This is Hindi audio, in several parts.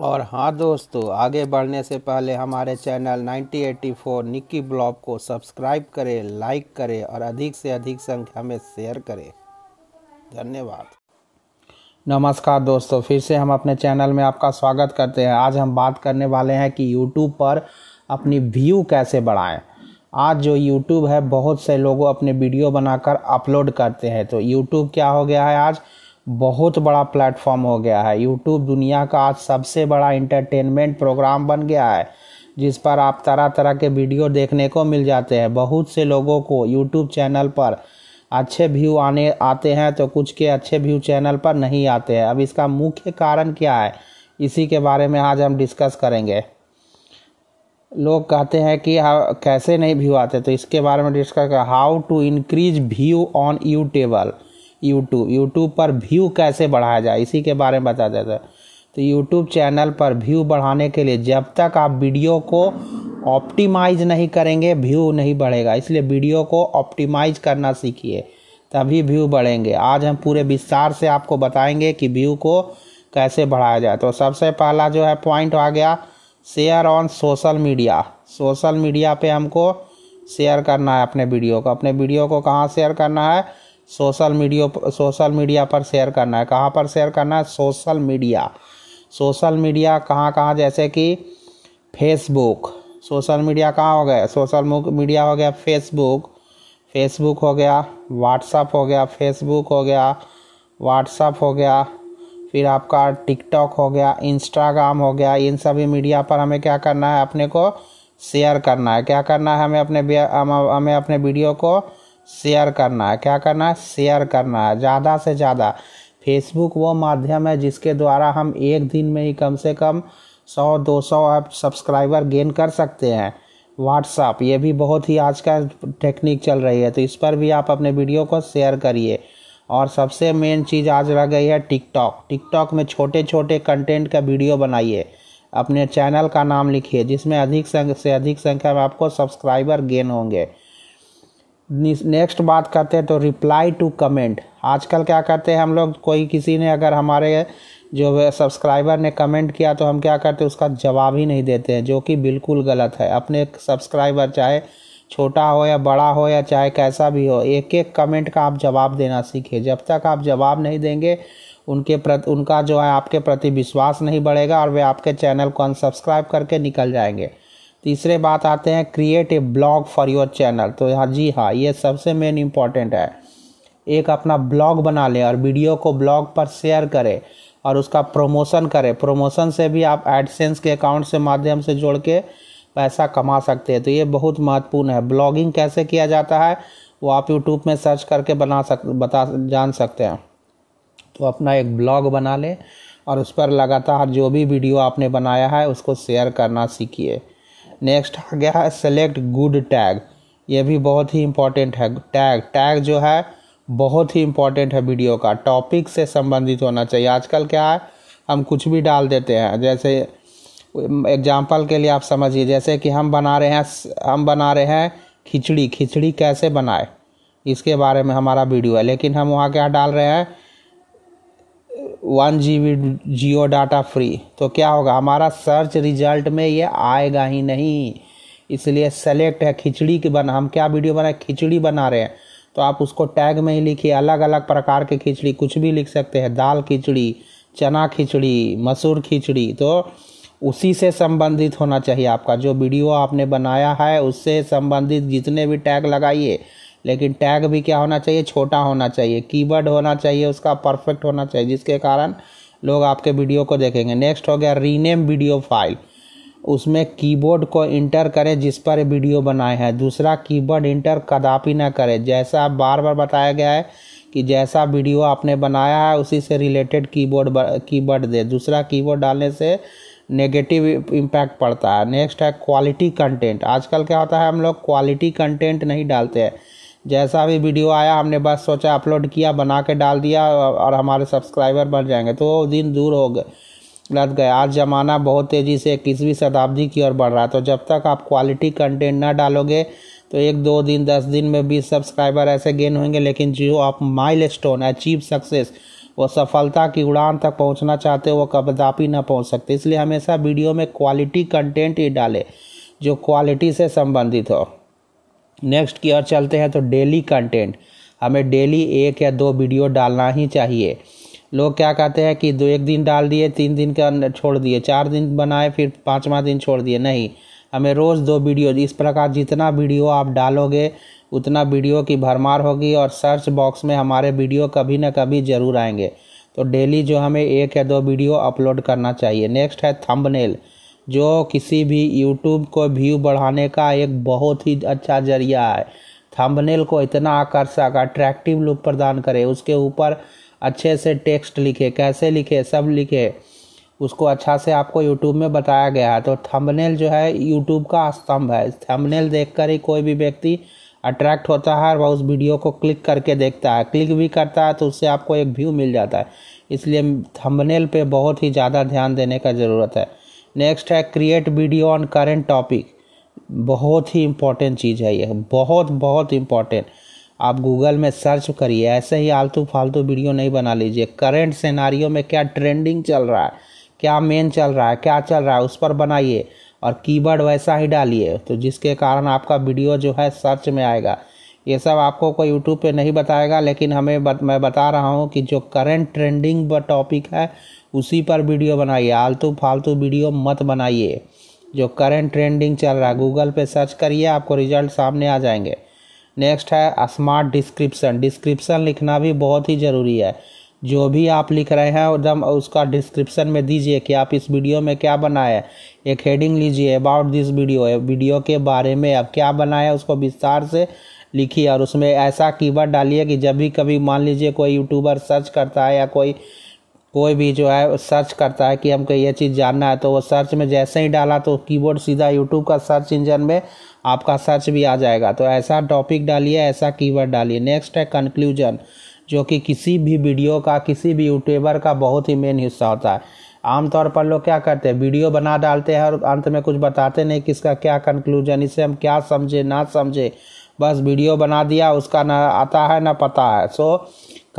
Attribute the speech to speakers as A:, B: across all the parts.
A: और हाँ दोस्तों, आगे बढ़ने से पहले हमारे चैनल 9084 निक्की ब्लॉग को सब्सक्राइब करें, लाइक करें और अधिक से अधिक संख्या में शेयर करें। धन्यवाद। नमस्कार दोस्तों, फिर से हम अपने चैनल में आपका स्वागत करते हैं। आज हम बात करने वाले हैं कि यूट्यूब पर अपनी व्यू कैसे बढ़ाएँ। आज जो यूट्यूब है, बहुत से लोगों अपने वीडियो बनाकर अपलोड करते हैं। तो यूट्यूब क्या हो गया है आज? बहुत बड़ा प्लेटफॉर्म हो गया है। यूट्यूब दुनिया का आज सबसे बड़ा इंटरटेनमेंट प्रोग्राम बन गया है, जिस पर आप तरह तरह के वीडियो देखने को मिल जाते हैं। बहुत से लोगों को यूट्यूब चैनल पर अच्छे व्यू आने, आते हैं तो कुछ के अच्छे व्यू चैनल पर नहीं आते हैं। अब इसका मुख्य कारण क्या है, इसी के बारे में आज हम डिस्कस करेंगे। लोग कहते हैं कि हाँ कैसे नहीं व्यू आते तो इसके बारे में डिस्कस कर how to increase view on you table YouTube YouTube पर व्यू कैसे बढ़ाया जाए, इसी के बारे में बता देते हैं। तो यूट्यूब चैनल पर व्यू बढ़ाने के लिए जब तक आप वीडियो को ऑप्टिमाइज नहीं करेंगे व्यू नहीं बढ़ेगा। इसलिए वीडियो को ऑप्टिमाइज करना सीखिए, तभी व्यू बढ़ेंगे। आज हम पूरे विस्तार से आपको बताएँगे कि व्यू को कैसे बढ़ाया जाए। तो सबसे पहला जो है पॉइंट आ गया share on social media social media पे हमको शेयर करना है अपने वीडियो को। अपने वीडियो को कहाँ शेयर करना है? सोशल मीडिया सोशल मीडिया पर शेयर करना है। कहाँ पर शेयर करना है? Social media. सोशल मीडिया कहाँ कहाँ? जैसे कि फेसबुक सोशल मीडिया कहाँ हो गया? सोशल मीडिया हो गया फेसबुक फेसबुक हो गया व्हाट्सअप हो गया फेसबुक हो गया व्हाट्सअप हो गया, फिर आपका टिकटॉक हो गया इंस्टाग्राम हो गया। इन सभी मीडिया पर हमें क्या करना है? अपने को शेयर करना है। क्या करना है? हमें अपने हमें अपने वीडियो को शेयर करना है। क्या करना है? शेयर करना है। ज़्यादा से ज़्यादा। फेसबुक वो माध्यम है जिसके द्वारा हम एक दिन में ही कम से कम सौ, दो सौ आप सब्सक्राइबर गेन कर सकते हैं। व्हाट्सअप ये भी बहुत ही आज का टेक्निक चल रही है। तो इस पर भी आप अपने वीडियो को शेयर करिए। और सबसे मेन चीज़ आज रह गई है टिकटॉक टिकटॉक में छोटे छोटे कंटेंट का वीडियो बनाइए। अपने चैनल का नाम लिखिए, जिसमें अधिक से अधिक संख्या में आपको सब्सक्राइबर गेन होंगे। नेक्स्ट बात करते हैं तो रिप्लाई टू कमेंट आजकल क्या करते हैं हम लोग? कोई किसी ने अगर हमारे जो सब्सक्राइबर ने कमेंट किया तो हम क्या करते हैं? उसका जवाब ही नहीं देते हैं, जो कि बिल्कुल गलत है। अपने सब्सक्राइबर चाहे छोटा हो या बड़ा हो या चाहे कैसा भी हो एक एक कमेंट का आप जवाब देना सीखिए। जब तक आप जवाब नहीं देंगे, उनके प्रति, उनका जो है आपके प्रति विश्वास नहीं बढ़ेगा और वे आपके चैनल को अनसब्सक्राइब करके निकल जाएँगे। तीसरे बात आते हैं create a blog for your channel तो हाँ जी हाँ ये सबसे मेन इंपॉर्टेंट है। एक अपना ब्लॉग बना लें और वीडियो को ब्लॉग पर शेयर करें और उसका प्रमोशन करें। प्रमोशन से भी आप एडसेंस के अकाउंट से माध्यम से जोड़ के पैसा कमा सकते हैं। तो ये बहुत महत्वपूर्ण है। ब्लॉगिंग कैसे किया जाता है, वो आप यूट्यूब में सर्च करके बना सक, बता, जान सकते हैं। तो अपना एक ब्लॉग बना लें और उस पर लगातार जो भी वीडियो आपने बनाया है, उसको शेयर करना सीखिए। नेक्स्ट आ गया है सेलेक्ट गुड टैग ये भी बहुत ही इंपॉर्टेंट है टैग टैग जो है, बहुत ही इम्पोर्टेंट है वीडियो का. टॉपिक से संबंधित होना चाहिए. आजकल क्या है, हम कुछ भी डाल देते हैं. जैसे एग्ज़ाम्पल के लिए आप समझिए. जैसे कि हम बना रहे हैं, हम बना रहे हैं खिचड़ी. खिचड़ी कैसे बनाए? इसके बारे में हमारा वीडियो है. लेकिन हम वहाँ क्या डाल रहे हैं one G B Jio data free तो क्या होगा? हमारा सर्च रिज़ल्ट में ये आएगा ही नहीं। इसलिए सेलेक्ट है खिचड़ी की बना। हम क्या वीडियो बनाए? खिचड़ी बना रहे हैं। तो आप उसको टैग में ही लिखिए। अलग अलग प्रकार के खिचड़ी, कुछ भी लिख सकते हैं। दाल खिचड़ी, चना खिचड़ी, मसूर खिचड़ी। तो उसी से संबंधित होना चाहिए आपका। जो वीडियो आपने बनाया है, उससे संबंधित जितने भी टैग लगाइए लेकिन टैग भी क्या होना चाहिए? छोटा होना चाहिए। कीवर्ड होना चाहिए, उसका परफेक्ट होना चाहिए, जिसके कारण लोग आपके वीडियो को देखेंगे। नेक्स्ट हो गया रीनेम वीडियो फ़ाइल। उसमें कीबोर्ड को इंटर करें जिस पर वीडियो बनाए हैं। दूसरा, कीबोर्ड इंटर कदापि ना करें। जैसा बार बार बताया गया है कि जैसा वीडियो आपने बनाया है, उसी से रिलेटेड कीबोर्ड कीबोर्ड दे। दूसरा, कीबोर्ड डालने से नेगेटिव इम्पैक्ट पड़ता है। नेक्स्ट है क्वालिटी कंटेंट। आजकल क्या होता है हम लोग, क्वालिटी कंटेंट नहीं डालते हैं। जैसा भी वीडियो आया, हमने बस सोचा अपलोड किया, बना के डाल दिया और हमारे सब्सक्राइबर बढ़ जाएँगे। तो वो दिन दूर हो गए लग गए। आज ज़माना बहुत तेज़ी से इक्कीसवीं शताब्दी की ओर बढ़ रहा है। तो जब तक आप क्वालिटी कंटेंट ना डालोगे तो एक, दो दिन, दस दिन में बीस सब्सक्राइबर ऐसे गेन होंगे। लेकिन जो आप माइल स्टोन अचीव सक्सेस वो सफलता की उड़ान तक पहुँचना चाहते हो, वो कदापि ना पहुँच सकते। इसलिए हमेशा वीडियो में क्वालिटी कंटेंट ही डालें, जो क्वालिटी से संबंधित हो। नेक्स्ट की ओर चलते हैं तो डेली कंटेंट हमें डेली एक या दो वीडियो डालना ही चाहिए। लोग क्या कहते हैं कि दो एक दिन डाल दिए, तीन दिन का छोड़ दिए, चार दिन बनाए, फिर पाँचवा दिन छोड़ दिए। नहीं, हमें रोज़ दो वीडियो इस प्रकार जितना वीडियो आप डालोगे, उतना वीडियो की भरमार होगी और सर्च बॉक्स में हमारे वीडियो कभी ना कभी ज़रूर आएँगे। तो डेली जो हमें एक या दो वीडियो अपलोड करना चाहिए। नेक्स्ट है थंबनेल जो किसी भी यूट्यूब को व्यू बढ़ाने का एक बहुत ही अच्छा ज़रिया है। थंबनेल को इतना आकर्षक अट्रैक्टिव लुक प्रदान करे। उसके ऊपर अच्छे से टेक्स्ट लिखे, कैसे लिखे, सब लिखे। उसको अच्छा से आपको यूट्यूब में बताया गया है। तो थंबनेल जो है यूट्यूब का स्तंभ है। थंबनेल देखकर ही कोई भी व्यक्ति अट्रैक्ट होता है और वह उस वीडियो को क्लिक करके देखता है। क्लिक भी करता है तो उससे आपको एक व्यू मिल जाता है। इसलिए थंबनेल पे बहुत ही ज़्यादा ध्यान देने का ज़रूरत है। नेक्स्ट है create video on current topic बहुत ही इम्पोर्टेंट चीज़ है ये। बहुत बहुत इम्पोर्टेंट आप गूगल में सर्च करिए ऐसे ही आलतू फालतू वीडियो नहीं बना लीजिए। करेंट सिनारियो में क्या ट्रेंडिंग चल रहा है क्या मेन चल रहा है क्या चल रहा है उस पर बनाइए और कीवर्ड वैसा ही डालिए। तो जिसके कारण आपका वीडियो जो है सर्च में आएगा। ये सब आपको कोई यूट्यूब पे नहीं बताएगा लेकिन हमें बत, मैं बता रहा हूँ कि जो करंट ट्रेंडिंग टॉपिक है उसी पर वीडियो बनाइए। आलतू फालतू वीडियो मत बनाइए। जो करंट ट्रेंडिंग चल रहा है गूगल पे सर्च करिए, आपको रिज़ल्ट सामने आ जाएँगे। नेक्स्ट है स्मार्ट डिस्क्रिप्शन डिस्क्रिप्शन लिखना भी बहुत ही ज़रूरी है। जो भी आप लिख रहे हैं, एकदम उसका डिस्क्रिप्शन में दीजिए कि आप इस वीडियो में क्या बनाए एक हेडिंग लीजिए अबाउट दिस वीडियो वीडियो के बारे में अब क्या बनाया उसको विस्तार से लिखिए और उसमें ऐसा कीवर्ड डालिए कि जब भी कभी मान लीजिए कोई यूट्यूबर सर्च करता है या कोई कोई भी जो है सर्च करता है कि हमको ये चीज़ जानना है तो वो सर्च में जैसे ही डाला तो कीबोर्ड सीधा यूट्यूब का सर्च इंजन में आपका सर्च भी आ जाएगा। तो ऐसा टॉपिक डालिए, ऐसा कीवर्ड डालिए। नेक्स्ट है कंक्लूजन जो कि किसी भी वीडियो का, किसी भी यूट्यूबर का बहुत ही मेन हिस्सा होता है। आमतौर पर लोग क्या करते हैं वीडियो बना डालते हैं और अंत में कुछ बताते नहीं कि इसका क्या कंक्लूजन इसे हम क्या समझे, ना समझे। बस वीडियो बना दिया, उसका ना आता है, ना पता है। सो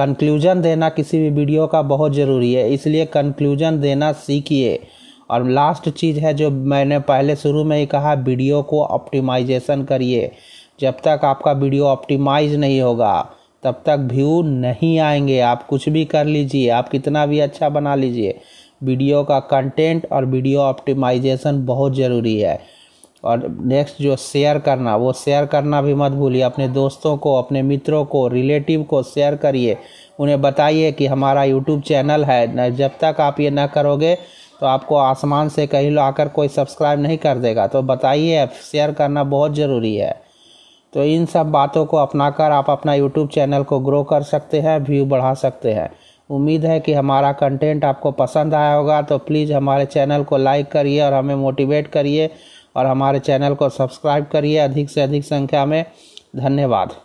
A: कंक्लूजन देना किसी भी वीडियो का बहुत ज़रूरी है, इसलिए कंक्लूजन देना सीखिए। और लास्ट चीज़ है जो मैंने पहले शुरू में ही कहा वीडियो को ऑप्टिमाइजेशन करिए। जब तक आपका वीडियो ऑप्टिमाइज नहीं होगा, तब तक व्यू नहीं आएँगे। आप कुछ भी कर लीजिए, आप कितना भी अच्छा बना लीजिए वीडियो का कंटेंट और वीडियो ऑप्टिमाइजेशन बहुत ज़रूरी है। और नेक्स्ट जो शेयर करना, वो शेयर करना भी मत भूलिए। अपने दोस्तों को, अपने मित्रों को रिलेटिव को शेयर करिए। उन्हें बताइए कि हमारा यूट्यूब चैनल है। जब तक आप ये ना करोगे तो आपको आसमान से कहीं आकर कोई सब्सक्राइब नहीं कर देगा। तो बताइए शेयर करना बहुत ज़रूरी है। तो इन सब बातों को अपनाकर आप अपना यूट्यूब चैनल को ग्रो कर सकते हैं व्यू बढ़ा सकते हैं। उम्मीद है कि हमारा कंटेंट आपको पसंद आया होगा। तो प्लीज़ हमारे चैनल को लाइक करिए और हमें मोटिवेट करिए। और हमारे चैनल को सब्सक्राइब करिए अधिक से अधिक संख्या में। धन्यवाद।